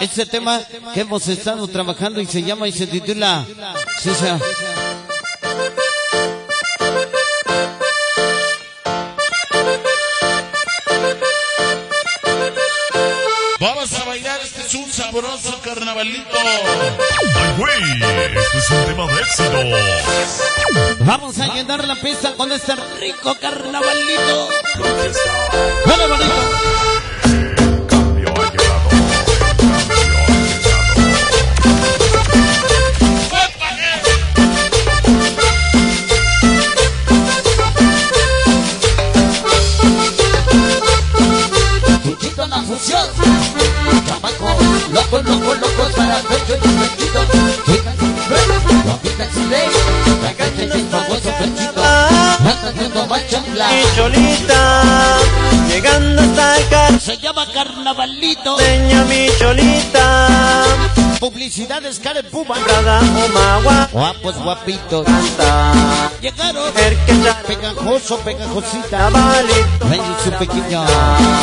Este tema que hemos estado trabajando y se llama y se titula Susa. Vamos a bailar, este es un sabroso carnavalito. ¡Ay, güey! Este es un tema de éxito. Vamos a llenar la pista con este rico carnavalito. ¡Vale, bonito! Machancla. Mi cholita, llegando hasta el car... Se llama carnavalito. Seña mi cholita, Publicidades Karen Puma. Guapos, guapitos. Llegaron. el Pegajoso, pegajosita. Ven su pequeño.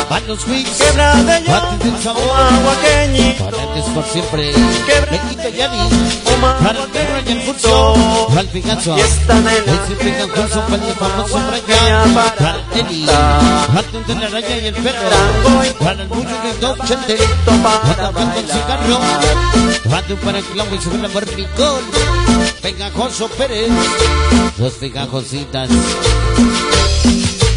Van los Wicks. Bates del sabor. Paredes por siempre. Lequita Yavi. Para el perro y el. Para el Picasso. Nena, Ese pegajoso para el famoso Pequeña Para el de la raya y el perro. Para el bullo y el dog chente. para Para el bailar. cigarro. Para para el clavo y sobre la barbicón. Pegajoso Pérez. Dos pegajositas.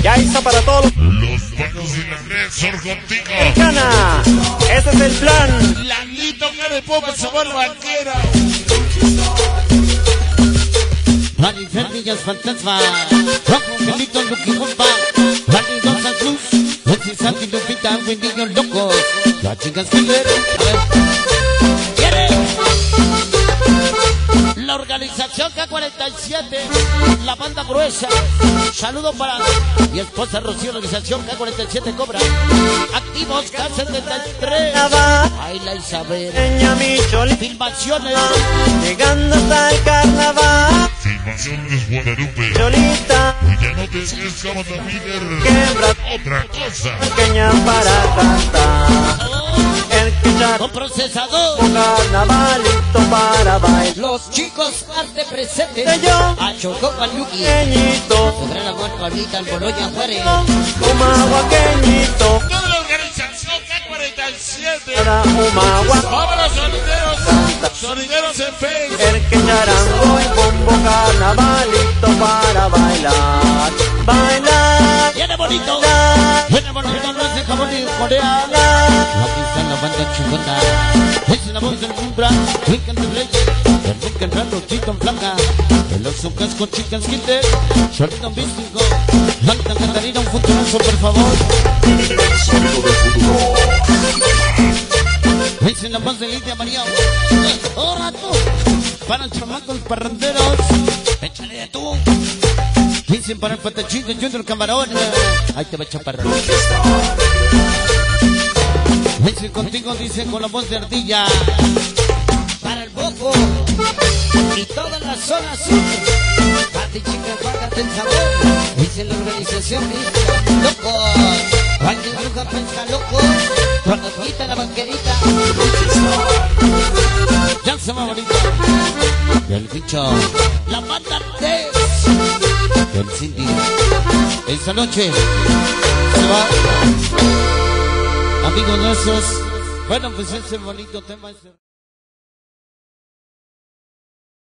Ya está para todos los Los buenos y la red son contigo. Mexicana, ese es el plan. Landito, cara de popa, sabor banquera. Vale, Ferdillas Fantasma, Rojo Angelito, Lucky Bomba, Vale, Dos Cruz, Lucy Santi, Lupita, Wendigo Loco, las chicas. La organización K47, la banda gruesa, saludo para mi esposa Rocío, organización K47 Cobra, activos K73, Nada, Ayla Isabel, filmaciones, llegando hasta el carnaval. Filmaciones Guadalupe. Cholita, Y ya no te escamas a Miller. quebra Otra cosa. pequeña para cantar. El con procesador. un carnavalito para bailar. Los chicos arte presente De yo. a Chocó Paluqui Pequeñito, Sobre la muerte ahorita el Boloña Juárez Umaguaqueñito, Toda la organización K47. para Umagua, Vámonos, sonideros. Sonideros en Facebook. el que charango y bombo carnavalito para bailar. Bailar, Viene bonito bailar, Viene bonito No es de Japón ni de Corea bailar. Aquí está la banda chingona Es la voz del Cumbra Weekend de Rey El Chicken Blanca El oso casco Chicken místico Santa Catarina Un futurazo por favor Es la voz de Lidia María. Para chamacos parranderos Échale de tú Dicen para el patachito Junior Camarón Ahí te va chaparrón Dice contigo, dice con la voz de ardilla. Para el boco y toda la zona sur. Pati chica, págate el sabor. Dice la organización, loco. Valle bruja, pensa loco. Cuando quita la banquerita. Ya se va bonito. Y el bicho. La banda de el Cindy. Esta noche se va. Amigos nuestros, bueno, pues ese bonito tema. ese-